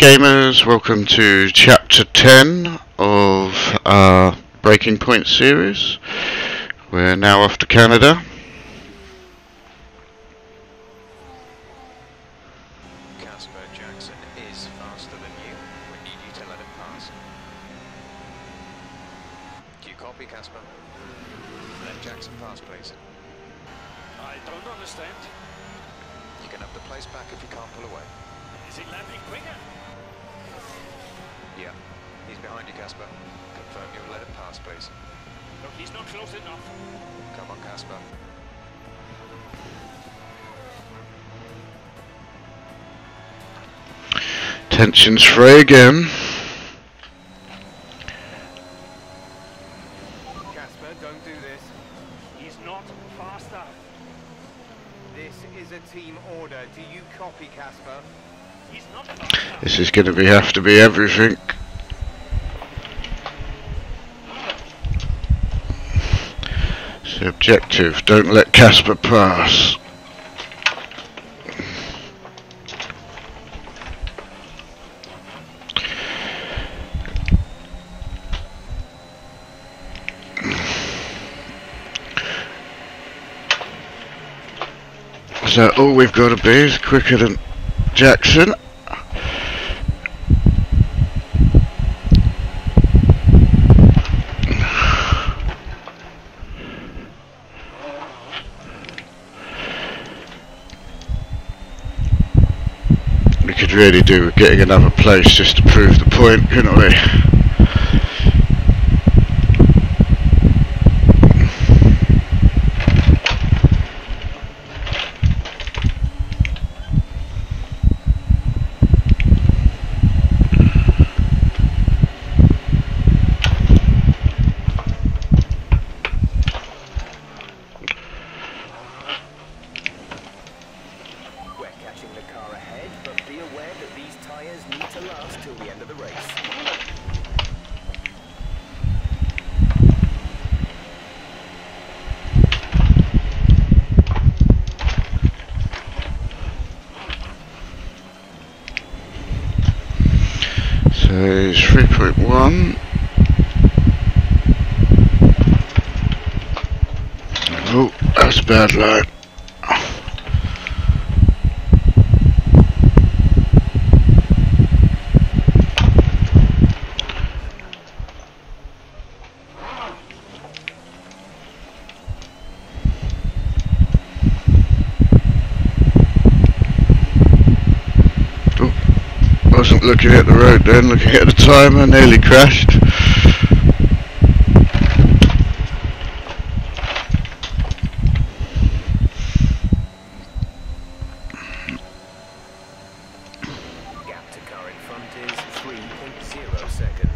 gamers, welcome to chapter 10 of our Braking Point series. We're now off to Canada. Casper Jackson is faster than you. We need you to let him pass. Do you copy, Casper? Let Jackson pass, please. I don't understand. You can have the place back if you can't pull away. Is it landing quicker? Yeah. He's behind you, Casper. Confirm you'll let him pass, please. Look, he's not close enough. Come on, Casper. Tensions free again. Casper, don't do this. He's not faster. This is a team order. Do you copy, Casper? He's not faster. This is going to be have to be everything. So objective, don't let Casper pass. So all we've got to be is quicker than Jackson. Could really do with getting another place just to prove the point, couldn't we? We're catching the car ahead, but be aware that these tyres need to last till the end of the race. So it's 3.1. Oh, that's a bad line. Wasn't looking at the road then, looking at the timer, nearly crashed. Gap to in front is 3.0 seconds.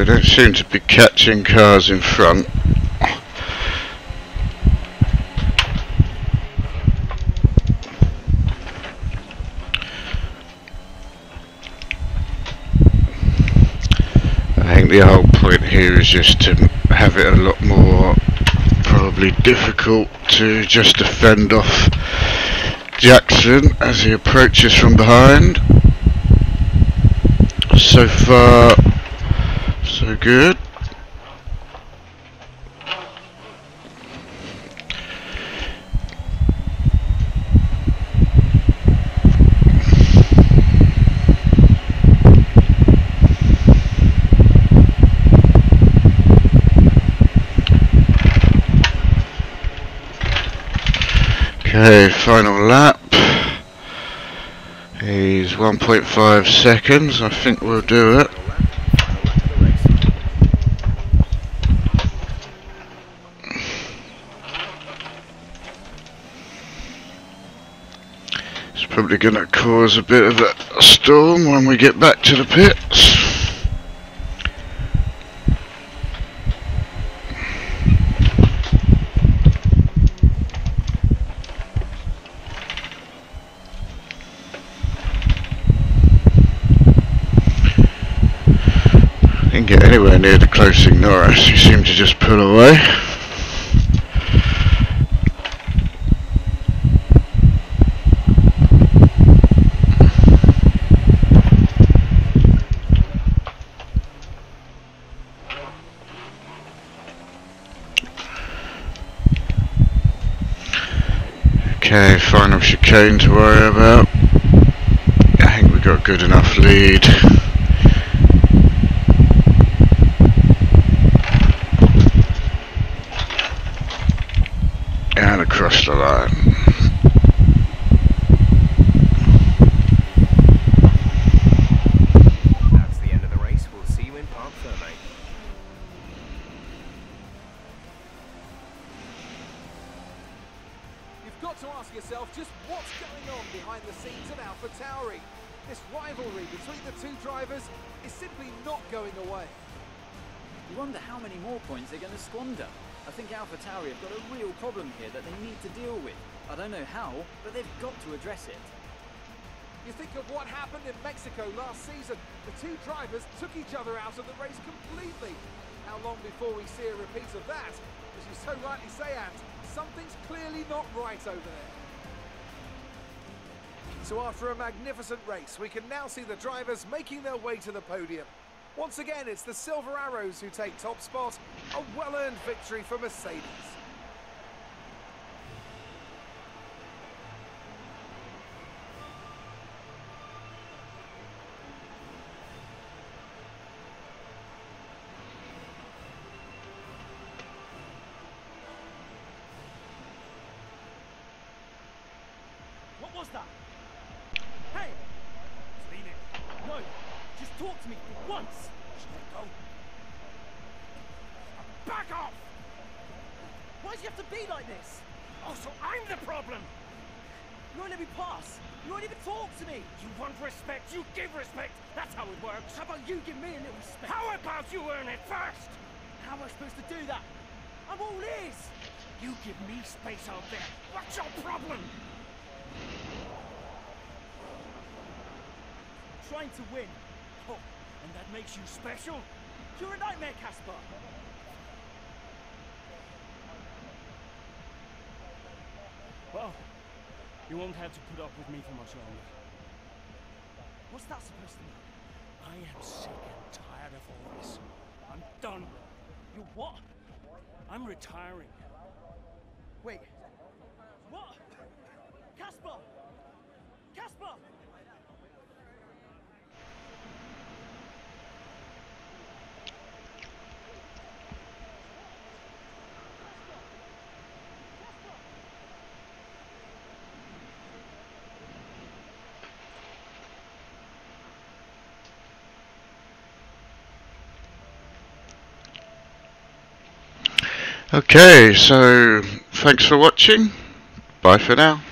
We don't seem to be catching cars in front. I think the whole point here is just to have it a lot more probably difficult to just defend off Jackson as he approaches from behind. So far, so good. Okay, final lap. He's 1.5 seconds. I think we'll do it. Probably going to cause a bit of a storm when we get back to the pits. Didn't get anywhere near the closing Norris. He seemed to just pull away. Okay, final chicane to worry about. I think we got good enough lead. And across the line. Got to ask yourself just what's going on behind the scenes at Alpha Tauri. This rivalry between the two drivers is simply not going away. You wonder how many more points they're going to squander. I think Alpha Tauri have got a real problem here that they need to deal with. I don't know how, but they've got to address it. You think of what happened in Mexico last season. The two drivers took each other out of the race completely. How long before we see a repeat of that? As you so rightly say, Ant, something's clearly not right over there. So after a magnificent race, we can now see the drivers making their way to the podium. Once again, it's the Silver Arrows who take top spot. A well-earned victory for Mercedes. That? Hey! Clean it. No! Just talk to me for once! Should I go? Back off! Why do you have to be like this? Oh, so I'm the problem! You won't let me pass! You won't even talk to me! You want respect, you give respect! That's how it works! How about you give me a little respect? How about you earn it first? How am I supposed to do that? I'm all ears! You give me space out there! What's your problem? Trying to win. Oh, and that makes you special? You're a nightmare, Casper. Well, you won't have to put up with me for much longer. What's that supposed to mean? I am sick and tired of all this. I'm done. You what? I'm retiring. Wait. What? Casper! Casper! Okay, so thanks for watching. Bye for now.